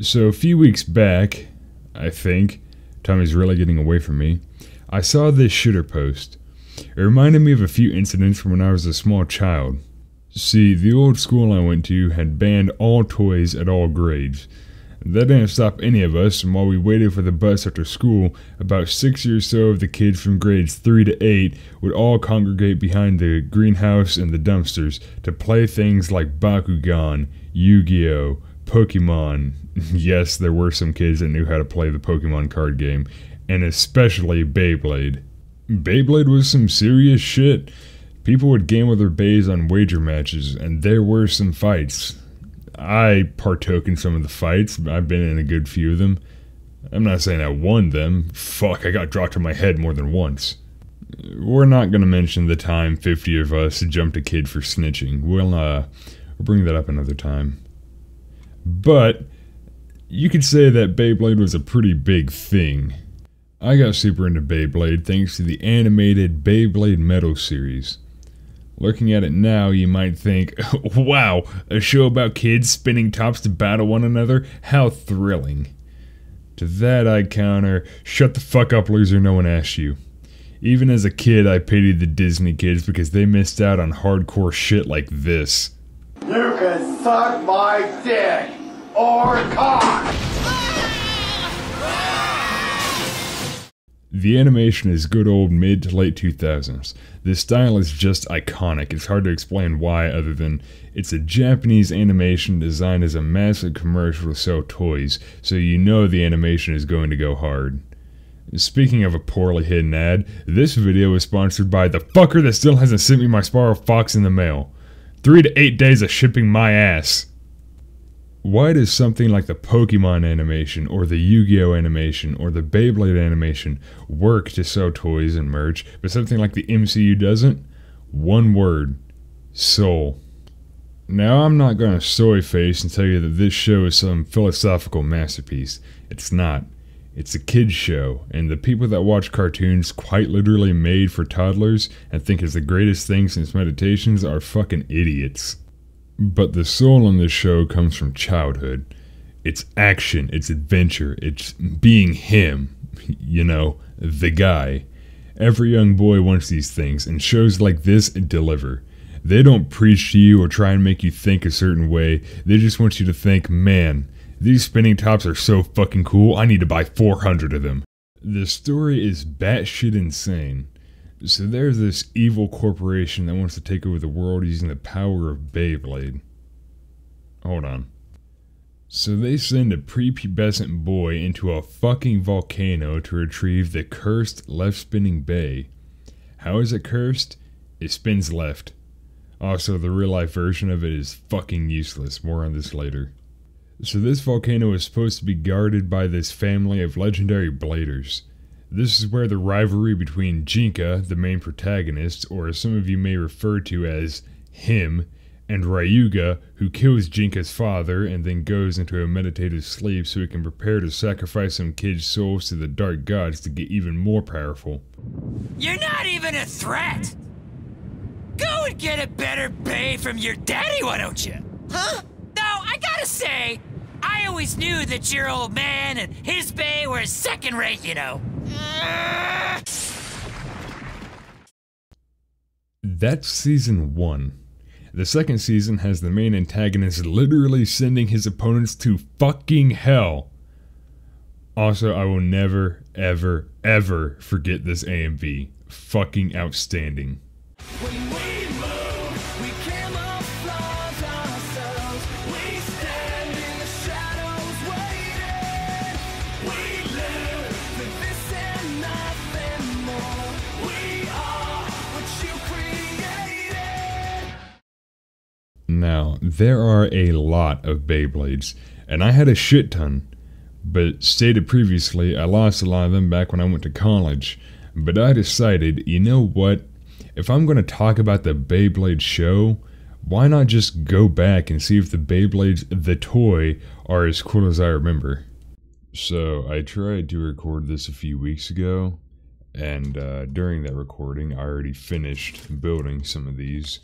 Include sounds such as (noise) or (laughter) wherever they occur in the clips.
So a few weeks back, I think, Tommy's really getting away from me. I saw this shooter post. It reminded me of a few incidents from when I was a small child. See, the old school I went to had banned all toys at all grades. That didn't stop any of us, and while we waited for the bus after school, about 60 or so of the kids from grades 3 to 8 would all congregate behind the greenhouse and the dumpsters to play things like Bakugan, Yu Gi Oh!, Pokemon. (laughs) yes, there were some kids that knew how to play the Pokemon card game, and especially Beyblade. Beyblade was some serious shit. People would game with their beys on wager matches, and there were some fights. I partook in some of the fights. I've been in a good few of them. I'm not saying I won them. Fuck, I got dropped on my head more than once. We're not gonna mention the time 50 of us jumped a kid for snitching. We'll, uh, we'll bring that up another time. But, you could say that Beyblade was a pretty big thing. I got super into Beyblade thanks to the animated Beyblade Metal series. Looking at it now, you might think, (laughs) wow, a show about kids spinning tops to battle one another? How thrilling. To that I counter, shut the fuck up, loser, no one asked you. Even as a kid, I pitied the Disney kids because they missed out on hardcore shit like this. You can suck my dick or cock. The animation is good old mid to late 2000s. This style is just iconic. It's hard to explain why, other than it's a Japanese animation designed as a massive commercial to sell toys, so you know the animation is going to go hard. Speaking of a poorly hidden ad, this video is sponsored by the fucker that still hasn't sent me my Sparrow Fox in the mail. Three to eight days of shipping my ass. Why does something like the Pokemon animation, or the Yu Gi Oh! animation, or the Beyblade animation work to sell toys and merch, but something like the MCU doesn't? One word soul. Now, I'm not gonna soy face and tell you that this show is some philosophical masterpiece. It's not. It's a kid's show, and the people that watch cartoons quite literally made for toddlers and think it's the greatest thing since meditations are fucking idiots. But the soul on this show comes from childhood. It's action, it's adventure, it's being him. (laughs) You know, the guy. Every young boy wants these things, and shows like this deliver. They don't preach to you or try and make you think a certain way, they just want you to think, man, these spinning tops are so fucking cool, I need to buy 400 of them. The story is batshit insane. So there's this evil corporation that wants to take over the world using the power of Beyblade. Hold on. So they send a prepubescent boy into a fucking volcano to retrieve the cursed left spinning bey. How is it cursed? It spins left. Also, the real life version of it is fucking useless. More on this later. So this volcano is supposed to be guarded by this family of legendary bladers. This is where the rivalry between Jinka, the main protagonist, or as some of you may refer to as him, and Ryuga, who kills Jinka's father and then goes into a meditative sleep so he can prepare to sacrifice some kids' souls to the dark gods to get even more powerful. You're not even a threat! Go and get a better bey from your daddy, why don't you? Huh? No, I gotta say, I always knew that your old man and his bey were second rate, you know. That's season 1. The second season has the main antagonist literally sending his opponents to fucking hell. Also, I will never, ever, ever forget this AMV. Fucking outstanding. There are a lot of Beyblades, and I had a shit ton. But stated previously, I lost a lot of them back when I went to college. But I decided, you know what? If I'm going to talk about the Beyblade show, why not just go back and see if the Beyblades, the toy, are as cool as I remember? So, I tried to record this a few weeks ago, and uh, during that recording, I already finished building some of these.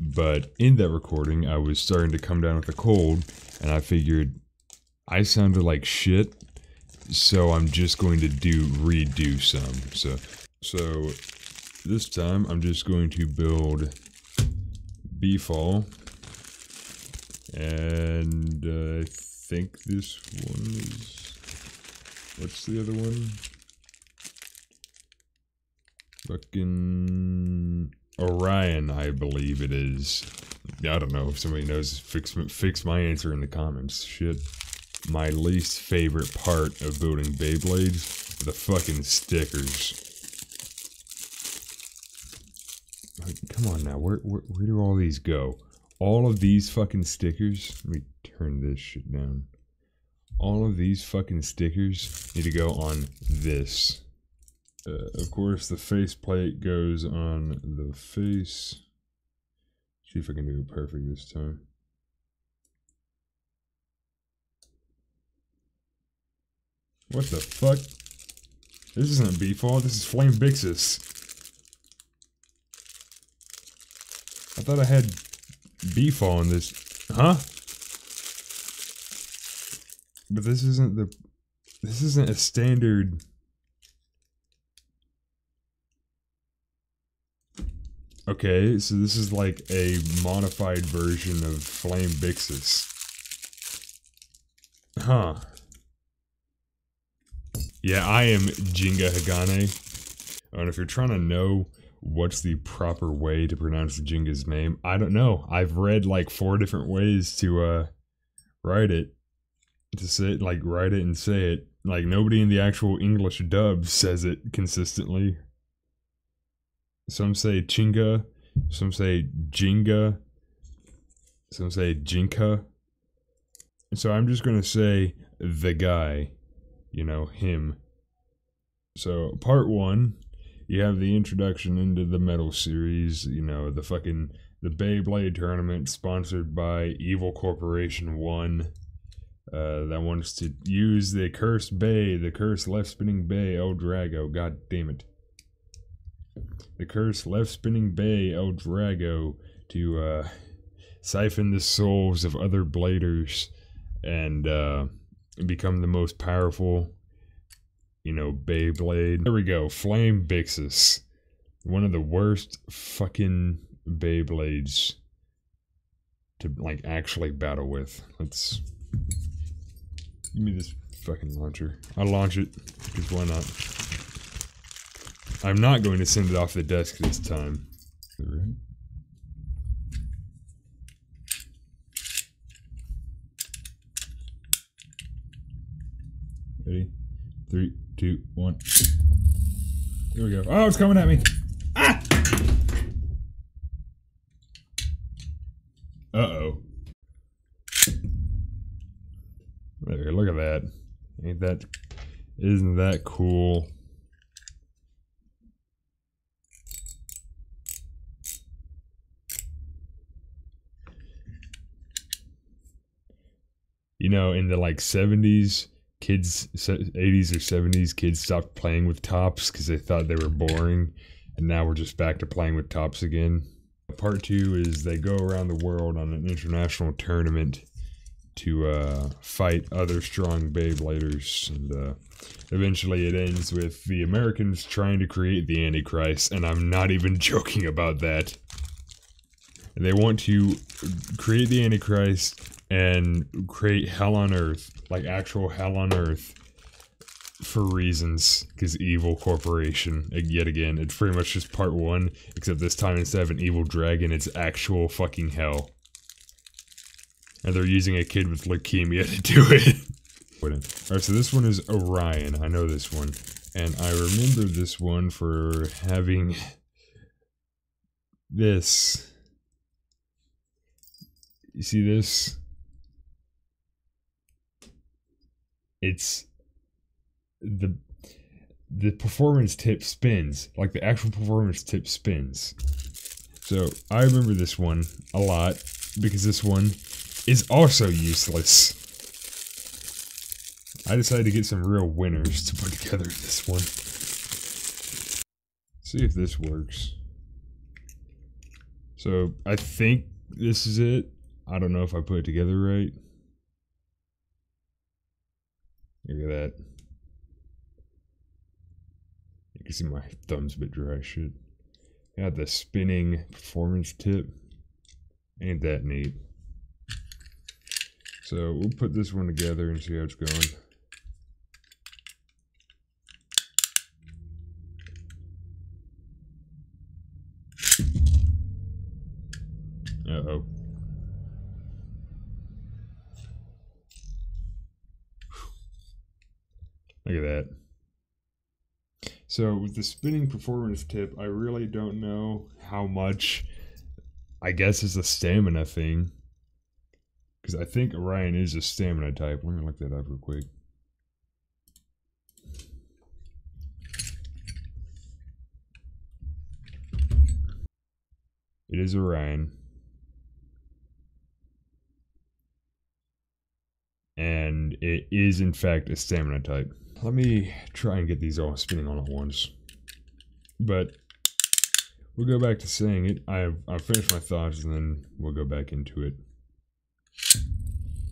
But in that recording, I was starting to come down with a cold, and I figured I sounded like shit, so I'm just going to do redo some. So, so this time I'm just going to build Beefall, and uh, I think this one is. What's the other one? Fucking Orion, I believe it is. I don't know if somebody knows. Fix fix my answer in the comments. Shit. My least favorite part of building Beyblades, the fucking stickers. Come on now, where, where where do all these go? All of these fucking stickers. Let me turn this shit down. All of these fucking stickers need to go on this. Uh, of course, the faceplate goes on the face. See if I can do it perfect this time. What the fuck? This isn't Beefall, this is Flame Byxis. I thought I had Beefall in this. Huh? But this isn't the. This isn't a standard. Okay, so this is like a modified version of Flame Byxis. Huh. Yeah, I am Jinga Hagane. And if you're trying to know what's the proper way to pronounce Jinga's name, I don't know. I've read like four different ways to uh write it. To say it, like write it and say it. Like nobody in the actual English dub says it consistently. Some say Chinga, some say Jinga, some say Jinka. So I'm just gonna say the guy, you know, him. So part one, you have the introduction into the metal series, you know, the fucking the Beyblade tournament sponsored by Evil Corporation One. Uh, that wants to use the cursed bey, the cursed left spinning bey, El Drago. God damn it the cursed left spinning bey El Drago to uh, siphon the souls of other bladers and uh, become the most powerful, you know, Beyblade. There we go, Flame Byxis. One of the worst fucking Beyblades to like actually battle with. Let's give me this fucking launcher. I'll launch it because why not? I'm not going to send it off the desk this time. Ready? Three, two, one. Here we go. Oh, it's coming at me. Ah! Uh-oh. There, look at that. Ain't that... Isn't that cool? You know, in the like 70s, kids, 80s or 70s, kids stopped playing with tops because they thought they were boring. And now we're just back to playing with tops again. Part two is they go around the world on an international tournament to uh, fight other strong Beybladers. And uh, eventually it ends with the Americans trying to create the Antichrist. And I'm not even (laughs) joking about that. They want to create the Antichrist and create hell on earth, like actual hell on earth, for reasons. Because evil corporation, yet again, it's pretty much just part one, except this time instead of an evil dragon, it's actual fucking hell. And they're using a kid with leukemia (laughs) to do it. Alright, so this one is Orion. I know this one. And I remember this one for having this. You see this? It's the the performance tip spins like the actual performance tip spins. So i remember this one a lot because this one is also useless. I decided to get some real winners to put together this one. See if this works. So i think this is it. I don't know if i put it together right Look at that. You can see my thumb's a bit dry. Shit. Got the spinning performance tip. Ain't that neat? So we'll put this one together and see how it's going. Uh oh. Look at that. So with the spinning performance tip, I really don't know how much. I guess is a stamina thing. Because I think Orion is a stamina type. Let me look that up real quick. It is Orion. And it is, in fact, a stamina type. Let me try and get these all spinning all at once. But we'll go back to saying it. I've, I've finished my thoughts and then we'll go back into it.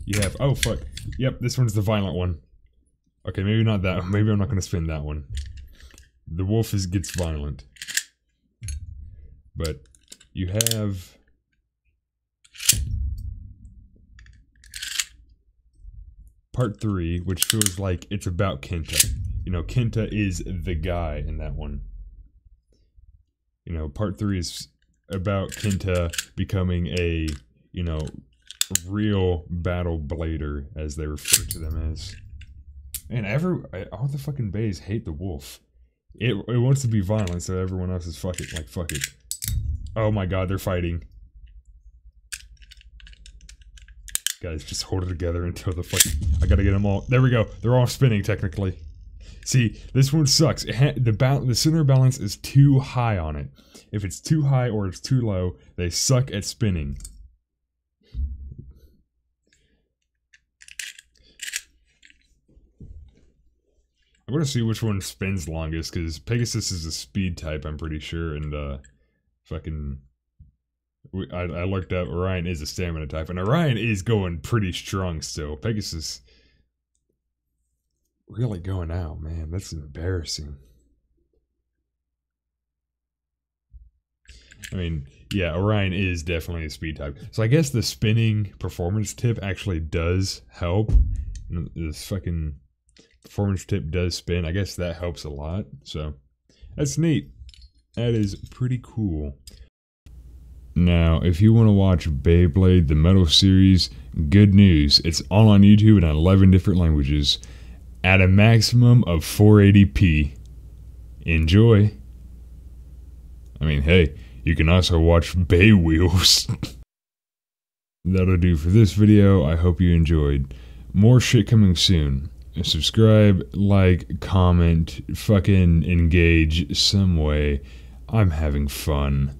You have, oh fuck. Yep, this one's the violent one. Okay, maybe not that one. (laughs) Maybe I'm not going to spin that one. The wolf is gets violent. But you have part three, which feels like it's about Kenta. You know, Kenta is the guy in that one. You know, part three is about Kenta becoming a, you know, real battle blader, as they refer to them as. And every all the fucking beys hate the wolf. It it wants to be violent, so everyone else is fuck it, like fuck it. Oh my god, they're fighting. Guys, just hold it together until the fuck. I gotta get them all. There we go. They're all spinning technically. See, this one sucks. The ba- the center balance is too high on it. If it's too high or it's too low, they suck at spinning. I'm gonna see which one spins longest because Pegasus is a speed type, I'm pretty sure, and uh, fucking. I, I looked up Orion is a stamina type, and Orion is going pretty strong still. Pegasus really going out, man. That's embarrassing. I mean, yeah, Orion is definitely a speed type. So I guess the spinning performance tip actually does help. This fucking performance tip does spin. I guess that helps a lot. So that's neat. That is pretty cool. Now, if you want to watch Beyblade the Metal Series, good news. It's all on YouTube in 11 different languages at a maximum of 480p. Enjoy. I mean, hey, you can also watch Beywheelz. (laughs) That'll do for this video. I hope you enjoyed. More shit coming soon. Subscribe, like, comment, fucking engage some way. I'm having fun.